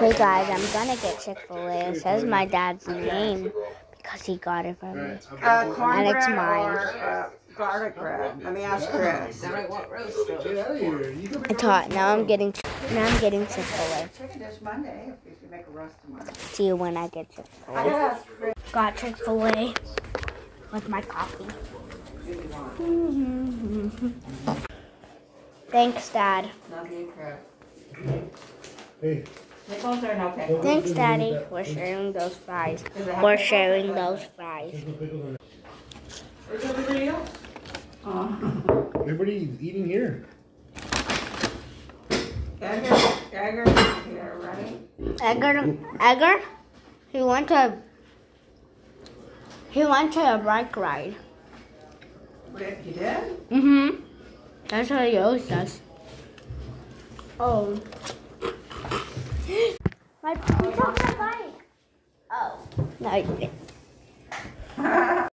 Hey guys, I'm gonna get Chick fil A. It says my dad's name because he got it from me. Uh, And it's mine. uh, garlic bread? Let me ask Chris. I want. It's hot. Now I'm getting now I'm getting Chick fil A. Chicken dish Monday, we should make a roast. See you when I get Chick fil I A. asked Chris. Got Chick fil A with my coffee. Thanks, Dad. Love you, Chris. Are no pickles. Thanks, Daddy. We're sharing those fries. Does it have We're pickles? sharing those fries. there's no pickles on it. Where's everybody else? Oh. Everybody's eating here. Edgar, Edgar's not here, right? Edgar, Edgar, he went to he went to a bike ride. What, You did? Mm-hmm. That's what he always does. Oh. He took my bike. Oh no.